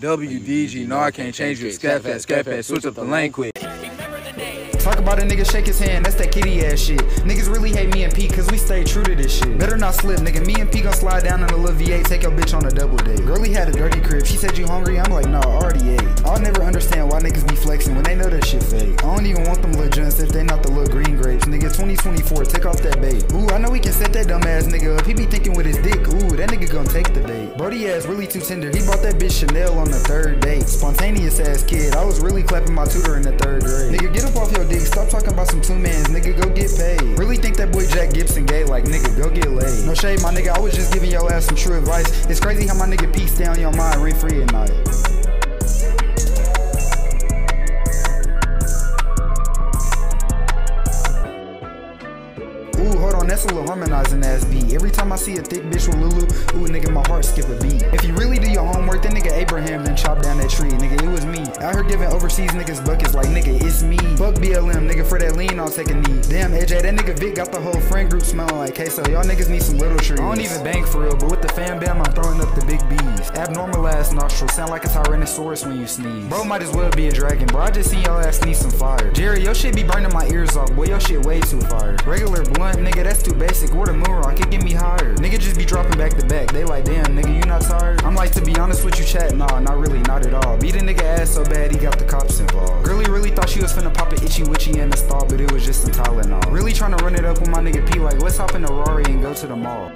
WDG, no, I can't change you. Scat fast, scat fast, switch up the lane quick. Talk about a nigga shake his hand, that's that kitty ass shit. Niggas really hate me and P cause we stay true to this shit. Better not slip, nigga. Me and P gon' slide down in a little V8, take your bitch on a double date. Girlie had a dirty crib, she said you hungry, I'm like, nah, I already ate. I'll never understand why niggas be flexing when they know that shit fake. I don't even want them little joints if they not the little green grapes. Nigga, 2024, take off that bait. Ooh, I know we can set that dumb ass nigga up. He be thinking with his dick, Brody ass really too tender, he bought that bitch Chanel on the third date. Spontaneous ass kid, I was really clapping my tutor in the third grade. Nigga, get up off your dick, stop talking about some two mans, nigga, go get paid. Really think that boy Jack Gibson gay, like nigga, go get laid. No shade, my nigga, I was just giving your ass some true advice. It's crazy how my nigga peace down your mind rent free at night. That's a little harmonizing ass beat. Every time I see a thick bitch with Lulu, ooh, nigga, my heart skip a beat. If you really do your homework, then nigga Abraham then chop down that tree. Nigga, it was me. Out here giving overseas niggas buckets like, nigga, it's me. Fuck BLM, nigga, for that lean, I'll take a knee. Damn, AJ, that nigga Vic got the whole friend group smelling like queso. Y'all niggas need some little trees. I don't even bank for real, but with the fan bam, I'm throwing up the big B's. Abnormal ass nostrils, sound like a Tyrannosaurus when you sneeze. Bro might as well be a dragon, bro. I just seen your ass need some fire. Jerry, your shit be burning my ears off, boy, your shit way too fire. Regular blunt, nigga, that's too basic. Where the moon rock, it get me higher. Nigga just be dropping back to back. They like, damn, nigga, you not tired? I'm like, to be honest with you, chat, nah, not really, not at all. Beat a nigga ass so bad, he got the cops involved. Girlie really thought she was finna pop an itchy witchy in the stall, but it was just some Tylenol. Really trying to run it up with my nigga P, like, let's hop in a Rari and go to the mall.